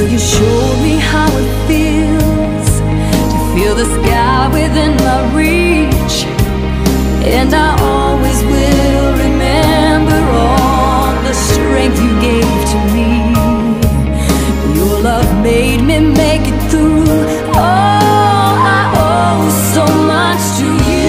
Till you showed me how it feels To feel the sky within my reach? And I always will remember all the strength you gave to me. Your love made me make it through. Oh, I owe so much to you.